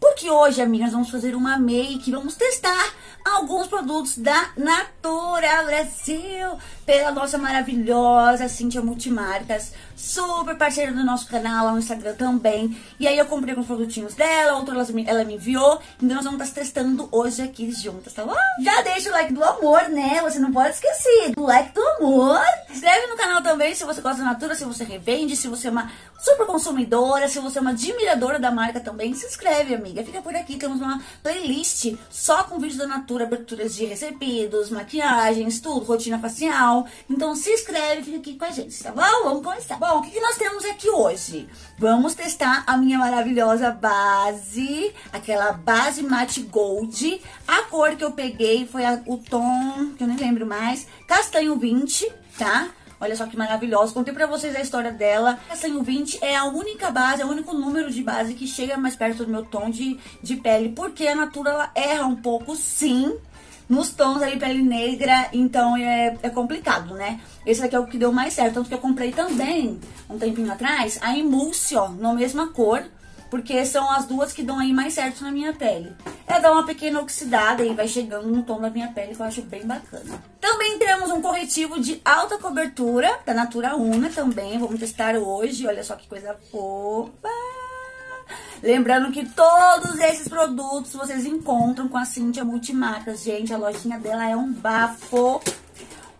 porque hoje, amigas, vamos fazer uma make, vamos testar alguns produtos da Natura Brasil, pela nossa maravilhosa Cintia Multimarcas, super parceira do nosso canal, lá no Instagram também. E aí eu comprei alguns produtinhos dela, outros ela, ela me enviou, então nós vamos estar testando hoje aqui juntas, tá bom? Já deixa o like do amor, né? Você não pode esquecer do like do amor. Inscreve no canal também se você gosta da Natura, se você revende, se você é uma super consumidora, se você é uma admiradora da marca também, se inscreve, amiga. Fica por aqui, temos uma playlist só com vídeos da Natura, aberturas de recebidos, maquiagens, tudo, rotina facial. Então se inscreve, fica aqui com a gente, tá bom? Vamos começar. Bom, o que, nós temos aqui hoje? Vamos testar a minha maravilhosa base, aquela base matte gold. A cor que eu peguei foi a, o tom, que eu nem lembro mais, castanho 20, tá? Olha só que maravilhosa. Contei pra vocês a história dela. Castanho 20 é a única base, é o único número de base que chega mais perto do meu tom de, de pele. Porque a Natura, ela erra um pouco, sim nos tons aí pele negra, então é, é complicado, né? Esse aqui é o que deu mais certo, tanto que eu comprei também, um tempinho atrás, a Emulse, ó, na mesma cor, porque são as duas que dão aí mais certo na minha pele. Ela dá uma pequena oxidada e vai chegando no tom da minha pele, que eu acho bem bacana. Também temos um corretivo de alta cobertura, da Natura Una também, vamos testar hoje, olha só que coisa fofa. Lembrando que todos esses produtos vocês encontram com a Cintia Multimarcas. Gente, a lojinha dela é um bafo.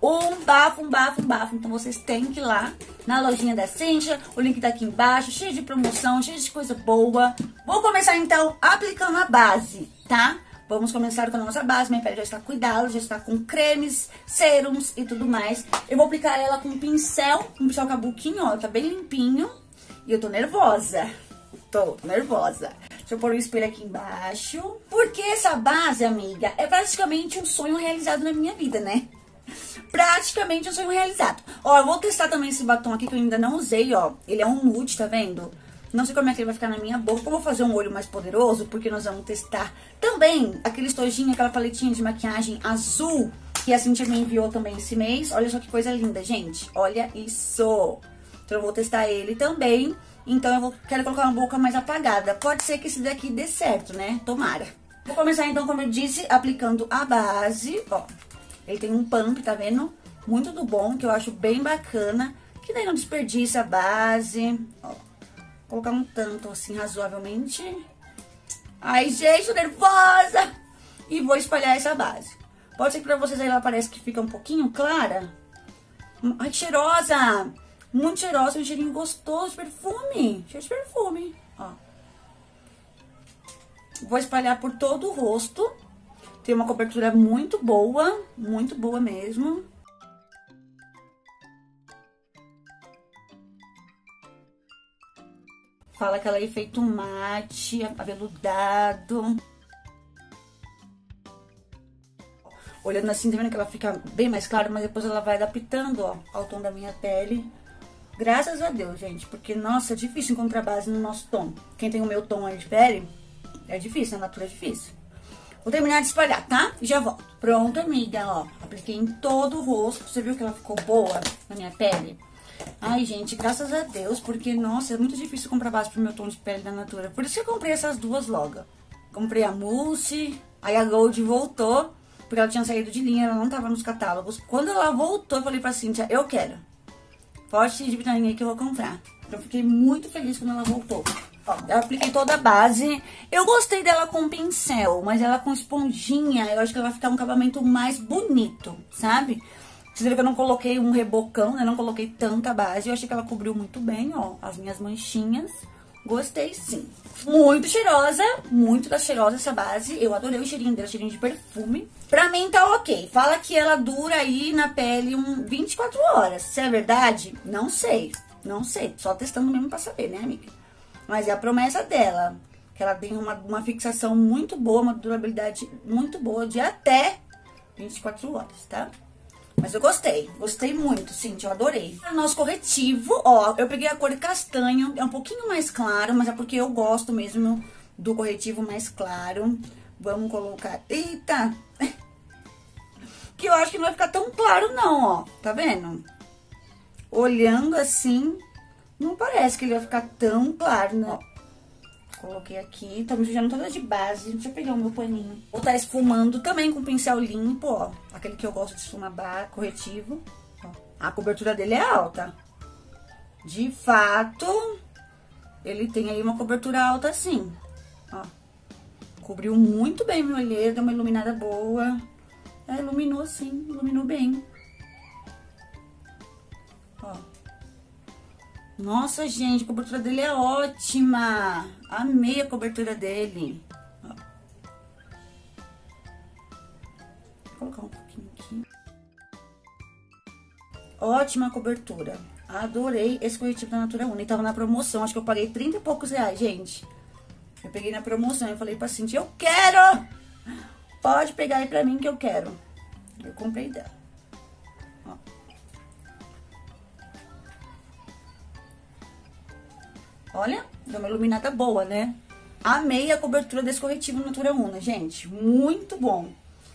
Um bafo, um bafo, um bafo. Então vocês têm que ir lá na lojinha da Cintia. O link tá aqui embaixo, cheio de promoção, cheio de coisa boa. Vou começar então aplicando a base, tá? Vamos começar com a nossa base. Minha pele já está cuidada, já está com cremes, serums e tudo mais. Eu vou aplicar ela com um pincel, um pincel cabuquinho, ó, tá bem limpinho. E eu tô nervosa. Tô nervosa. Deixa eu pôr o espelho aqui embaixo. Porque essa base, amiga, é praticamente um sonho realizado na minha vida, né? Praticamente um sonho realizado. Ó, eu vou testar também esse batom aqui que eu ainda não usei, ó. Ele é um nude, tá vendo? Não sei como é que ele vai ficar na minha boca. Eu vou fazer um olho mais poderoso, porque nós vamos testar também aquele estojinho, aquela paletinha de maquiagem azul que a Cintia me enviou também esse mês. Olha só que coisa linda, gente. Olha isso. Então eu vou testar ele também. Então eu vou, quero colocar uma boca mais apagada. Pode ser que esse daqui dê certo, né? Tomara. Vou começar então, como eu disse, aplicando a base, ó. Ele tem um pump, tá vendo? Muito do bom, que eu acho bem bacana. Que daí não desperdiça a base, ó. Colocar um tanto assim, razoavelmente. Ai, gente, tô nervosa! E vou espalhar essa base. Pode ser que pra vocês aí ela parece que fica um pouquinho clara. Ai, que cheirosa! Muito cheirosa, um cheirinho gostoso perfume. Cheiro de perfume, ó. Vou espalhar por todo o rosto. Tem uma cobertura muito boa, muito boa mesmo. Fala que ela é efeito mate, aveludado. Olhando assim, tá vendo que ela fica bem mais clara, mas depois ela vai adaptando, ó, ao tom da minha pele. Graças a Deus, gente, porque, nossa, é difícil encontrar base no nosso tom. Quem tem o meu tom aí de pele, é difícil, na natura é difícil. Vou terminar de espalhar, tá? E já volto. Pronto, amiga, ó. Apliquei em todo o rosto. Você viu que ela ficou boa na minha pele? Ai, gente, graças a Deus, porque, nossa, é muito difícil comprar base pro meu tom de pele da Natura. Por isso que eu comprei essas duas logo. Comprei a Mousse, aí a Gold voltou, porque ela tinha saído de linha, ela não tava nos catálogos. Quando ela voltou, eu falei pra Cintia, eu quero. Pode de vitamina que eu vou comprar. Eu fiquei muito feliz quando ela voltou. Ó, eu apliquei toda a base. Eu gostei dela com pincel, mas ela com esponjinha, eu acho que ela vai ficar um acabamento mais bonito, sabe? Vocês viram que eu não coloquei um rebocão, né? Não coloquei tanta base. Eu achei que ela cobriu muito bem, ó, as minhas manchinhas. Gostei sim. Muito cheirosa, muito da cheirosa essa base. Eu adorei o cheirinho dela, cheirinho de perfume. Pra mim tá ok. Fala que ela dura aí na pele um 24 horas. Se é verdade, não sei. Não sei. Só testando mesmo pra saber, né, amiga? Mas é a promessa dela. Que ela tem uma, uma fixação muito boa, uma durabilidade muito boa de até 24 horas, tá? Mas eu gostei, gostei muito, sim, eu adorei. Nosso corretivo, ó, eu peguei a cor castanho, é um pouquinho mais claro, mas é porque eu gosto mesmo do corretivo mais claro. Vamos colocar... Eita! Que eu acho que não vai ficar tão claro não, ó, tá vendo? Olhando assim, não parece que ele vai ficar tão claro, né? Coloquei aqui, tá me sujando toda de base. Deixa eu pegar o meu paninho. Vou estar tá esfumando também com pincel limpo, ó. Aquele que eu gosto de esfumar corretivo. Ó. A cobertura dele é alta. De fato, ele tem aí uma cobertura alta sim. Ó. Cobriu muito bem meu olheiro, deu uma iluminada boa. É, iluminou sim, iluminou bem. Nossa, gente, a cobertura dele é ótima. Amei a cobertura dele. Ó. Vou colocar um pouquinho aqui. Ótima cobertura. Adorei esse corretivo da Natura Uni. Tava na promoção, acho que eu paguei 30 e poucos reais, gente. Eu peguei na promoção, eu falei pra Cintia, eu quero! Pode pegar aí pra mim que eu quero. Eu comprei dela. Olha, deu uma iluminada boa, né? Amei a cobertura desse corretivo Natura Una, gente. Muito bom.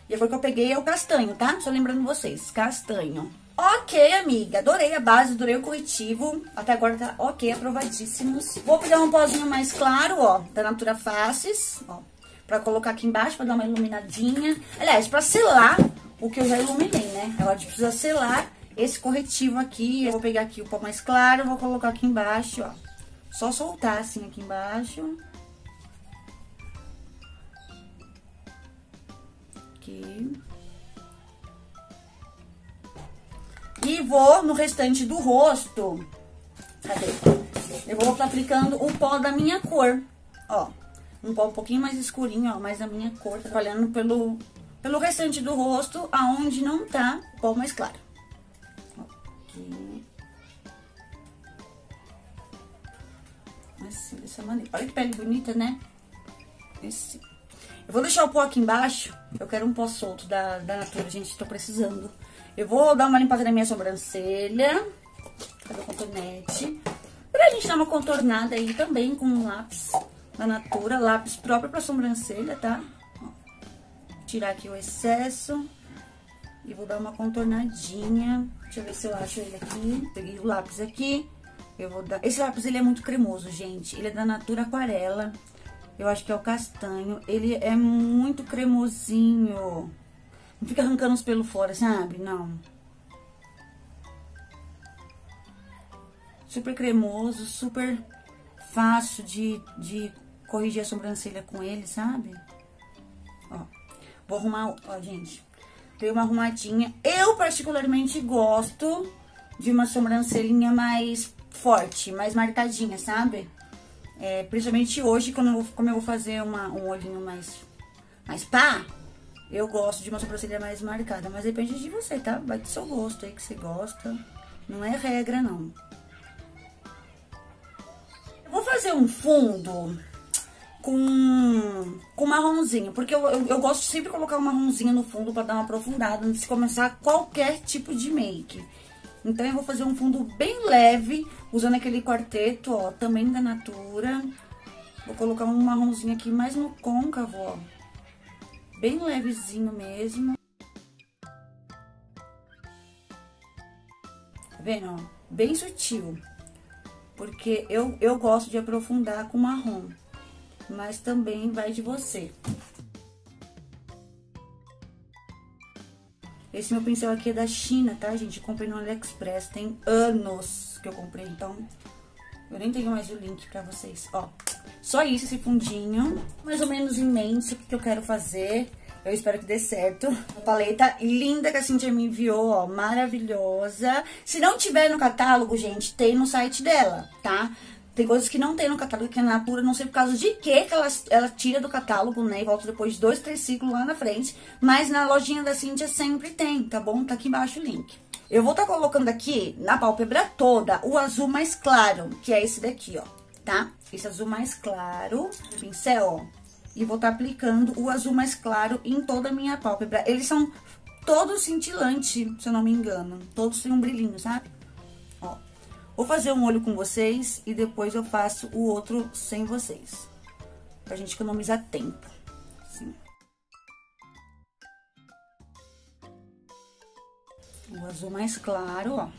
E cor que eu peguei é o castanho, tá? Só lembrando vocês, castanho. Ok, amiga, adorei a base, adorei o corretivo. Até agora tá ok, aprovadíssimos. Vou pegar um pozinho mais claro, ó, da Natura Faces, ó. Pra colocar aqui embaixo, pra dar uma iluminadinha. Aliás, pra selar o que eu já iluminei, né? Agora a gente precisa selar esse corretivo aqui. Eu vou pegar aqui o pó mais claro, vou colocar aqui embaixo, ó. Só soltar assim aqui embaixo. Aqui. E vou no restante do rosto. Cadê? Eu vou aplicando o pó da minha cor. Ó, um pó um pouquinho mais escurinho, ó, mais da minha cor. Trabalhando pelo, pelo restante do rosto, aonde não tá o pó mais claro. Aqui. Assim, dessa maneira. Olha que pele bonita, né? Esse. Eu vou deixar o pó aqui embaixo. Eu quero um pó solto da, da Natura, gente. Tô precisando. Eu vou dar uma limpada na minha sobrancelha. Cadê o contornete? Pra gente dar uma contornada aí também com um lápis da Natura. Lápis próprio pra sobrancelha, tá? Tirar aqui o excesso. E vou dar uma contornadinha. Deixa eu ver se eu acho ele aqui. Peguei o lápis aqui. Eu vou dar... Esse lápis, ele é muito cremoso, gente. Ele é da Natura Aquarela. Eu acho que é o castanho. Ele é muito cremosinho. Não fica arrancando os pelos fora, sabe? Não. Super cremoso, super fácil de, de corrigir a sobrancelha com ele, sabe? Ó, vou arrumar, ó, gente, dei uma arrumadinha. Eu, particularmente, gosto de uma sobrancelhinha mais forte, mais marcadinha, sabe? É, principalmente hoje, quando eu vou, como eu vou fazer uma, um olhinho mais, mais pá, eu gosto de uma sobrancelha mais marcada, mas depende de você, tá? Vai do seu gosto aí que você gosta. Não é regra, não. Eu vou fazer um fundo com, com marronzinho, porque eu, eu, eu gosto de sempre colocar um marronzinho no fundo pra dar uma aprofundada antes de começar qualquer tipo de make. Então, eu vou fazer um fundo bem leve, usando aquele quarteto, ó, também da Natura. Vou colocar um marronzinho aqui mais no côncavo, ó bem levezinho mesmo. Tá vendo, ó? Bem sutil. Porque eu, eu gosto de aprofundar com marrom. Mas também vai de você. Esse meu pincel aqui é da China, tá, gente? Comprei no AliExpress. Tem anos que eu comprei, então... Eu nem tenho mais o link pra vocês, ó. Só isso, esse fundinho. Mais ou menos mente o que, que eu quero fazer. Eu espero que dê certo. Uma paleta linda que a Cintia me enviou, ó, maravilhosa. Se não tiver no catálogo, gente, tem no site dela, tá? Tem coisas que não tem no catálogo, que a Natura, não sei por causa de que que ela, ela tira do catálogo, né? E volta depois de dois, três ciclos lá na frente. Mas na lojinha da Cintia sempre tem, tá bom? Tá aqui embaixo o link. Eu vou estar tá colocando aqui, na pálpebra toda, o azul mais claro, que é esse daqui, ó tá? Esse azul mais claro, pincel, ó. E vou estar tá aplicando o azul mais claro em toda a minha pálpebra. Eles são todos cintilantes, se eu não me engano. Todos têm um brilhinho, sabe? Vou fazer um olho com vocês e depois eu faço o outro sem vocês. Pra gente economizar tempo. O azul mais claro, ó.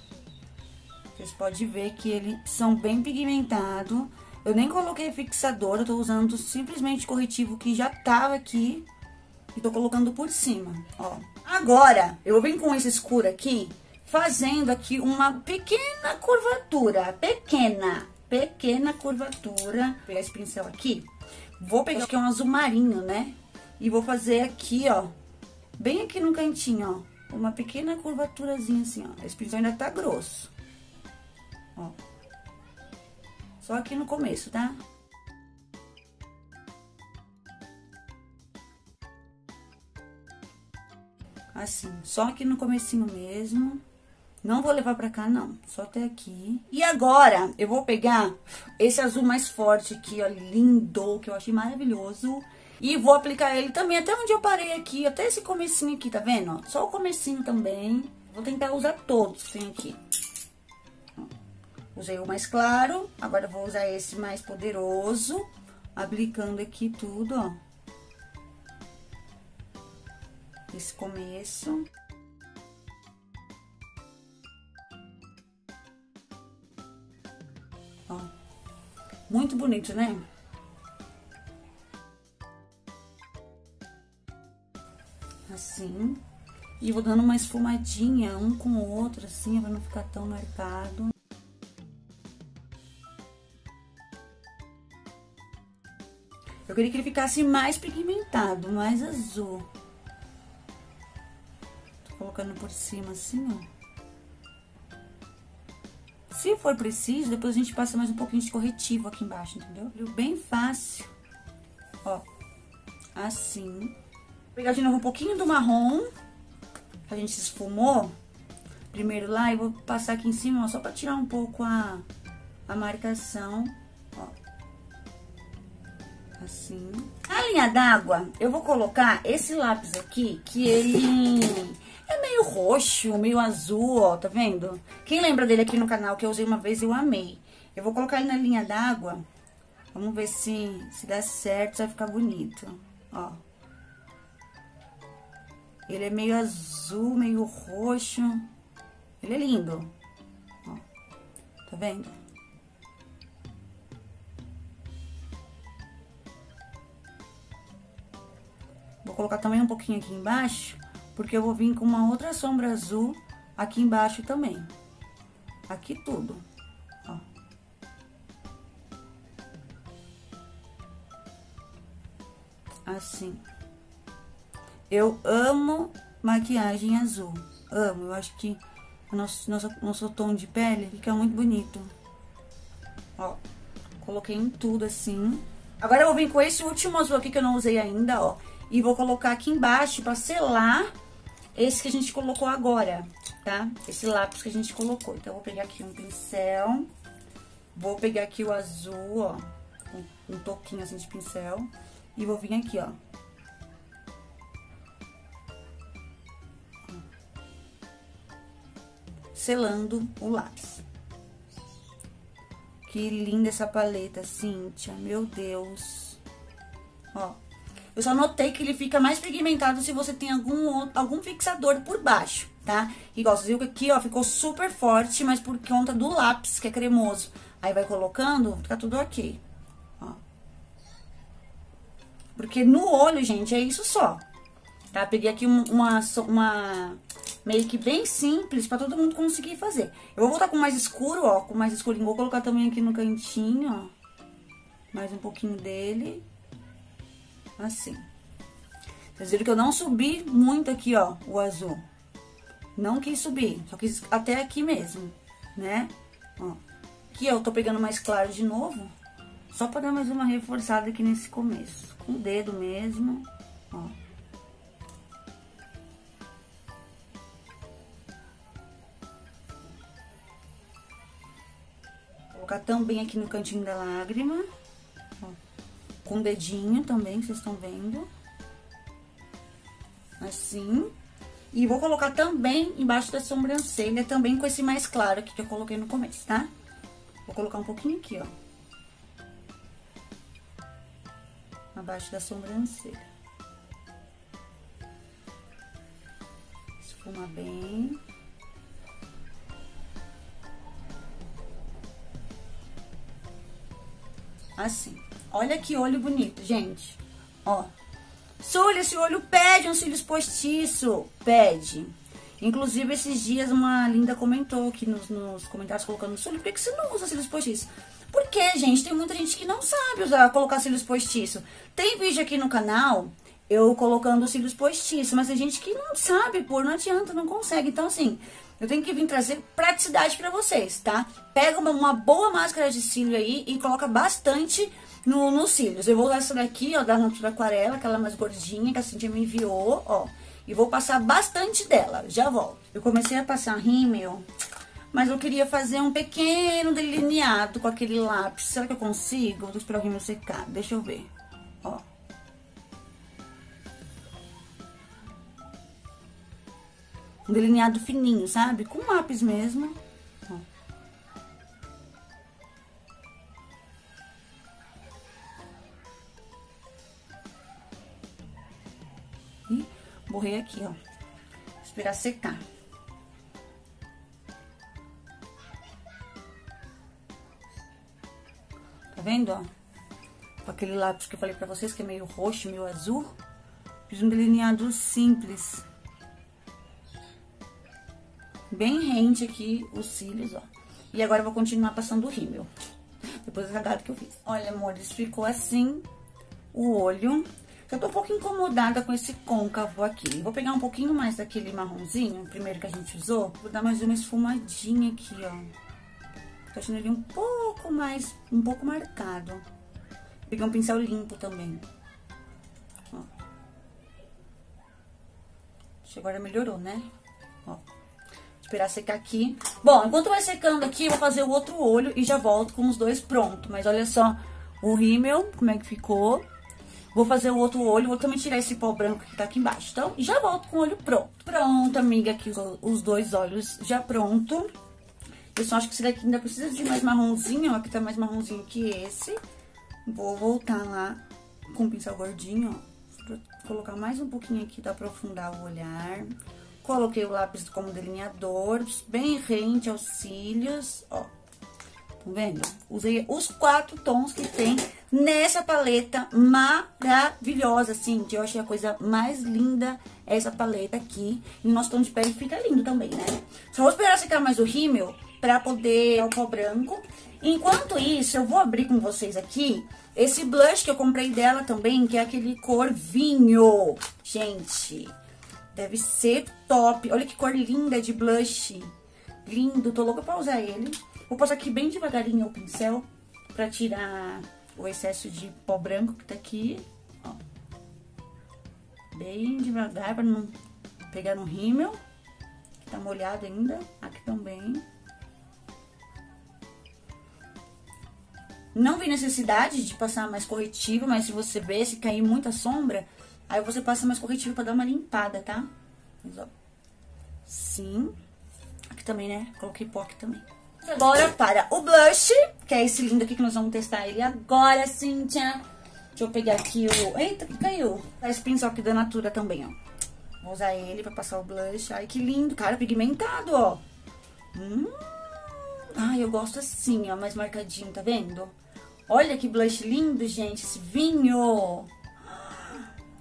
Vocês podem ver que eles são bem pigmentados. Eu nem coloquei fixador, eu tô usando simplesmente corretivo que já tava aqui. E tô colocando por cima, ó. Agora, eu vim com esse escuro aqui, fazendo aqui uma pequena curvatura. Pequena, pequena curvatura. Vou pegar esse pincel aqui. Vou pegar, acho que é um azul marinho, né? E vou fazer aqui, ó, bem aqui no cantinho, ó. Uma pequena curvaturazinha assim, ó. Esse pincel ainda tá grosso. Ó. Só aqui no começo, tá? Assim, só aqui no comecinho mesmo. Não vou levar pra cá, não. Só até aqui. E agora, eu vou pegar esse azul mais forte aqui, ó, lindo, que eu achei maravilhoso. E vou aplicar ele também até onde eu parei aqui, até esse comecinho aqui, tá vendo? Só o comecinho também. Vou tentar usar todos que tem aqui. Usei o mais claro, agora vou usar esse mais poderoso, aplicando aqui tudo, ó. Esse começo. Bonito, né? Assim. E vou dando uma esfumadinha um com o outro, assim, pra não ficar tão marcado. Eu queria que ele ficasse mais pigmentado, mais azul. Tô colocando por cima assim, ó. Se for preciso, depois a gente passa mais um pouquinho de corretivo aqui embaixo, entendeu? Bem fácil. Ó, assim. Vou pegar de novo um pouquinho do marrom, a gente esfumou primeiro lá, e vou passar aqui em cima, ó, só pra tirar um pouco a, a marcação, ó assim. A linha d'água, eu vou colocar esse lápis aqui, que ele meio roxo, meio azul, ó, tá vendo? Quem lembra dele aqui no canal, que eu usei uma vez, eu amei. Eu vou colocar ele na linha d'água, vamos ver se, se dá certo, vai ficar bonito, ó. Ele é meio azul, meio roxo, ele é lindo, ó, tá vendo? colocar também um pouquinho aqui embaixo, porque eu vou vir com uma outra sombra azul aqui embaixo também. Aqui tudo, ó. Assim. Eu amo maquiagem azul. Amo, eu acho que o nosso, nosso, nosso tom de pele fica muito bonito. Ó, coloquei em tudo assim. Agora eu vou vir com esse último azul aqui que eu não usei ainda, ó. E vou colocar aqui embaixo pra selar esse que a gente colocou agora, tá? Esse lápis que a gente colocou. Então, eu vou pegar aqui um pincel. Vou pegar aqui o azul, ó. Um, um toquinho assim de pincel. E vou vir aqui, ó. Selando o lápis. Que linda essa paleta, Cíntia. Meu Deus. Ó. Eu só notei que ele fica mais pigmentado se você tem algum, algum fixador por baixo, tá? Igual, você viu que aqui, ó, ficou super forte, mas por conta do lápis, que é cremoso. Aí vai colocando, fica tudo ok, ó. Porque no olho, gente, é isso só, tá? Peguei aqui uma, uma make bem simples pra todo mundo conseguir fazer. Eu vou voltar com mais escuro, ó, com mais escurinho. Vou colocar também aqui no cantinho, ó. Mais um pouquinho dele. Assim. Vocês viram que eu não subi muito aqui, ó, o azul. Não quis subir, só quis até aqui mesmo, né? Ó. Aqui eu tô pegando mais claro de novo, só pra dar mais uma reforçada aqui nesse começo. Com o dedo mesmo, ó. Vou colocar também aqui no cantinho da lágrima com dedinho também, vocês estão vendo. Assim. E vou colocar também embaixo da sobrancelha, também com esse mais claro aqui que eu coloquei no começo, tá? Vou colocar um pouquinho aqui, ó. Abaixo da sobrancelha. Esfuma bem. Assim. Olha que olho bonito, gente. Ó. Sully, esse olho pede um cílios postiço. Pede. Inclusive, esses dias uma linda comentou aqui nos, nos comentários colocando Sully, por que, você não usa cílios postiços? Porque, gente, tem muita gente que não sabe usar, colocar cílios postiço. Tem vídeo aqui no canal eu colocando cílios postiços, mas tem gente que não sabe pôr, não adianta, não consegue. Então, assim, eu tenho que vir trazer praticidade pra vocês, tá? Pega uma, uma boa máscara de cílio aí e coloca bastante no, nos cílios. Eu vou usar essa daqui, ó, da Natura Aquarela, aquela mais gordinha que a Cintia me enviou, ó. E vou passar bastante dela, já volto. Eu comecei a passar rímel, mas eu queria fazer um pequeno delineado com aquele lápis. Será que eu consigo? Vou esperar o rímel secar, deixa eu ver, ó. Um delineado fininho, sabe? Com lápis mesmo. E borrei aqui, ó. Esperar secar. Tá vendo, ó? Com aquele lápis que eu falei pra vocês, que é meio roxo, meio azul. Fiz um delineado simples bem rente aqui os cílios, ó. E agora eu vou continuar passando o rímel. Depois da cagada que eu fiz. Olha, amores, ficou assim o olho. Eu tô um pouco incomodada com esse côncavo aqui. Vou pegar um pouquinho mais daquele marronzinho, primeiro que a gente usou. Vou dar mais uma esfumadinha aqui, ó. Tô achando ele um pouco mais, um pouco marcado. Peguei um pincel limpo também. Ó. Acho que agora melhorou, né? Ó. Esperar secar aqui. Bom, enquanto vai secando aqui, eu vou fazer o outro olho e já volto com os dois prontos. Mas olha só o rímel, como é que ficou. Vou fazer o outro olho, vou também tirar esse pó branco que tá aqui embaixo. Então, já volto com o olho pronto. Pronto, amiga, aqui os dois olhos já pronto. Eu só acho que esse daqui ainda precisa de mais marronzinho, ó, que tá mais marronzinho que esse. Vou voltar lá com o pincel gordinho, ó, pra colocar mais um pouquinho aqui pra aprofundar o olhar. Coloquei o lápis como delineador, bem rente aos cílios, ó. Tá vendo? Usei os quatro tons que tem nessa paleta maravilhosa, que eu achei a coisa mais linda essa paleta aqui. E nosso tom de pele fica lindo também, né? Só vou esperar secar mais o rímel pra poder o pó branco. Enquanto isso, eu vou abrir com vocês aqui esse blush que eu comprei dela também, que é aquele cor vinho. Gente, Deve ser top. Olha que cor linda de blush. Lindo, tô louca pra usar ele. Vou passar aqui bem devagarinho o pincel pra tirar o excesso de pó branco que tá aqui. Ó. Bem devagar pra não pegar no rímel. Tá molhado ainda. Aqui também. Não vi necessidade de passar mais corretivo, mas se você ver, se cair muita sombra, Aí você passa mais corretivo pra dar uma limpada, tá? Mas, ó. Sim. Aqui também, né? Coloquei pó aqui também. Agora para o blush, que é esse lindo aqui que nós vamos testar ele agora, Cíntia. Deixa eu pegar aqui o... Eita, que caiu. Esse pincel aqui da Natura também, ó. Vou usar ele pra passar o blush. Ai, que lindo. Cara, pigmentado, ó. Hum. Ai, eu gosto assim, ó, mais marcadinho, tá vendo? Olha que blush lindo, gente, esse vinho.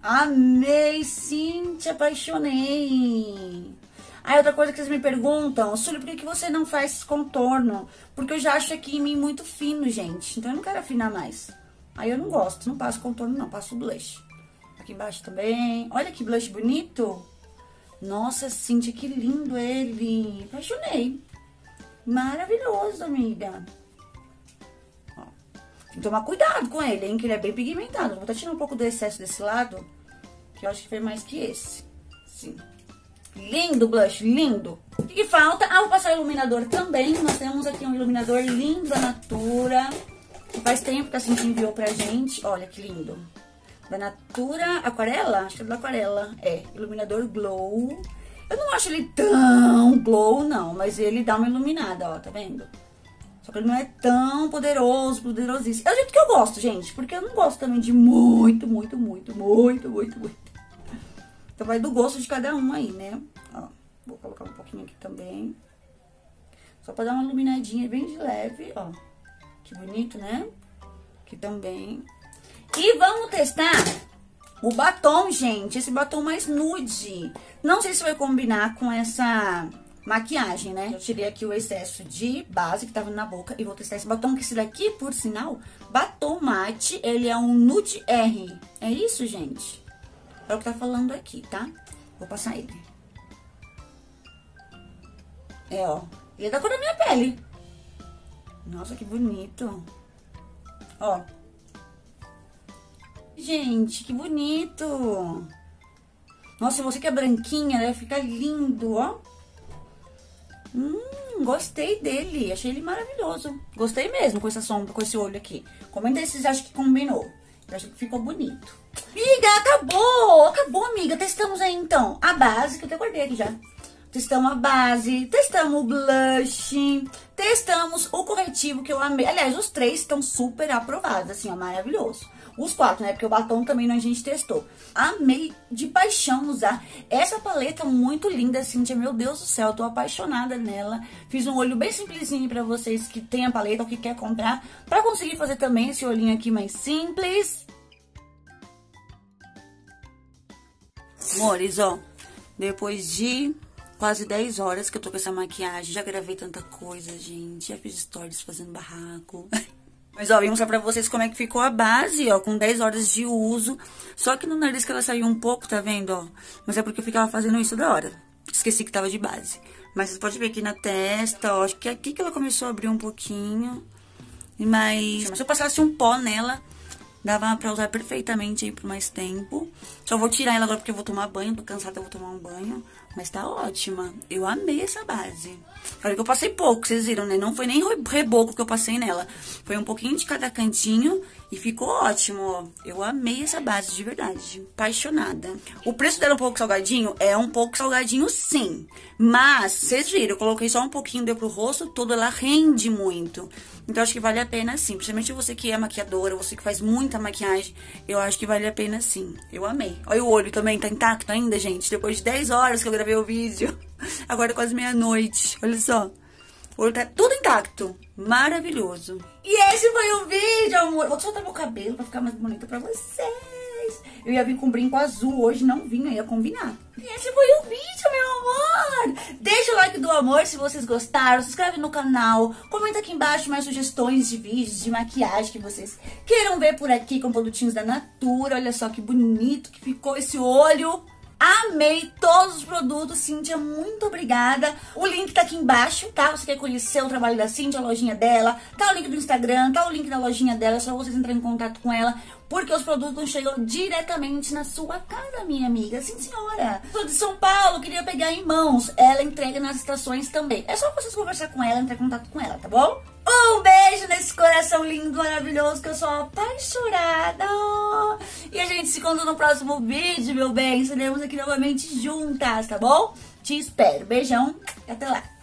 Amei, sim, te apaixonei. Aí outra coisa que vocês me perguntam, Sully, por que, que você não faz contorno? Porque eu já acho aqui em mim muito fino, gente. Então eu não quero afinar mais. Aí eu não gosto, não passo contorno não, passo blush. Aqui embaixo também. Olha que blush bonito. Nossa, Cintia, que lindo ele. Apaixonei. Maravilhoso, amiga. Ó. Tem que tomar cuidado com ele, hein, que ele é bem pigmentado. Vou estar tirando um pouco do excesso desse lado que eu acho que foi mais que esse. Sim. Lindo blush, lindo. O que, que falta? Ah, vou passar o iluminador também. Nós temos aqui um iluminador lindo da Natura. Que faz tempo que a gente enviou pra gente. Olha que lindo. Da Natura Aquarela? Acho que é da Aquarela. É, iluminador Glow. Eu não acho ele tão glow, não. Mas ele dá uma iluminada, ó, tá vendo? Só que ele não é tão poderoso, poderosíssimo. É o jeito que eu gosto, gente. Porque eu não gosto também de muito, muito, muito, muito, muito, muito. Então, vai do gosto de cada um aí, né? Ó, vou colocar um pouquinho aqui também. Só pra dar uma iluminadinha bem de leve, ó. Que bonito, né? Aqui também. E vamos testar o batom, gente. Esse batom mais nude. Não sei se vai combinar com essa maquiagem, né? Eu tirei aqui o excesso de base que tava na boca e vou testar esse batom, que esse daqui, por sinal, batom mate, ele é um nude R. É isso, gente? É o que tá falando aqui, tá? Vou passar ele. É, ó. Ele é da cor da minha pele. Nossa, que bonito. Ó. Gente, que bonito. Nossa, você que é branquinha, deve ficar lindo, ó. Hum, gostei dele. Achei ele maravilhoso. Gostei mesmo com essa sombra, com esse olho aqui. Comenta se vocês acham que combinou. Eu acho que ficou bonito. Amiga, acabou! Acabou, amiga. Testamos aí, então, a base, que eu até guardei aqui já. Testamos a base, testamos o blush, testamos o corretivo que eu amei. Aliás, os três estão super aprovados, assim, ó, maravilhoso. Os quatro, né? Porque o batom também a gente testou. Amei de paixão usar essa paleta muito linda, Cintia. Meu Deus do céu, tô apaixonada nela. Fiz um olho bem simplesinho pra vocês que tem a paleta ou que quer comprar. Pra conseguir fazer também esse olhinho aqui mais simples. Amores, ó, depois de quase 10 horas que eu tô com essa maquiagem. Já gravei tanta coisa, gente. Já fiz stories fazendo barraco. Mas, ó, vim mostrar pra vocês como é que ficou a base, ó, com 10 horas de uso. Só que no nariz que ela saiu um pouco, tá vendo, ó? Mas é porque eu ficava fazendo isso da hora. Esqueci que tava de base. Mas vocês podem ver aqui na testa, ó, acho que é aqui que ela começou a abrir um pouquinho. Mas se eu passasse um pó nela, dava pra usar perfeitamente aí por mais tempo. Só vou tirar ela agora porque eu vou tomar banho, tô cansada, eu vou tomar um banho. Mas tá ótima. Eu amei essa base. Olha que eu passei pouco, vocês viram, né? Não foi nem reboco que eu passei nela. Foi um pouquinho de cada cantinho e ficou ótimo, ó. Eu amei essa base, de verdade. Apaixonada. O preço dela é um pouco salgadinho? É um pouco salgadinho, sim. Mas, vocês viram, eu coloquei só um pouquinho, deu pro rosto todo, ela rende muito. Então, acho que vale a pena, sim. Principalmente você que é maquiadora, você que faz muita maquiagem, eu acho que vale a pena, sim. Eu amei. Olha o olho também, tá intacto ainda, gente. Depois de 10 horas que eu gravei o vídeo. Agora é quase meia-noite. Olha só. O olho tá tudo intacto. Maravilhoso. E esse foi o vídeo, amor. Vou soltar meu cabelo pra ficar mais bonita pra vocês. Eu ia vir com brinco azul, hoje não vim, eu ia combinar. Esse foi o vídeo, meu amor. Deixa o like do amor se vocês gostaram. Se inscreve no canal. Comenta aqui embaixo mais sugestões de vídeos, de maquiagem que vocês queiram ver por aqui com produtinhos da Natura. Olha só que bonito que ficou esse olho. Amei todos os produtos, Cíntia, muito obrigada. O link tá aqui embaixo, tá? Você quer conhecer o trabalho da Cíntia, a lojinha dela, tá o link do Instagram, tá o link da lojinha dela, é só vocês entrarem em contato com ela, porque os produtos chegam diretamente na sua casa, minha amiga. Sim, senhora. Sou de São Paulo, queria pegar em mãos. Ela entrega nas estações também. É só vocês conversar com ela, entrar em contato com ela, tá bom? Um beijo nesse coração lindo, maravilhoso, que eu sou apaixonada. E a gente se encontra no próximo vídeo, meu bem. Estaremos aqui novamente juntas, tá bom? Te espero. Beijão e até lá.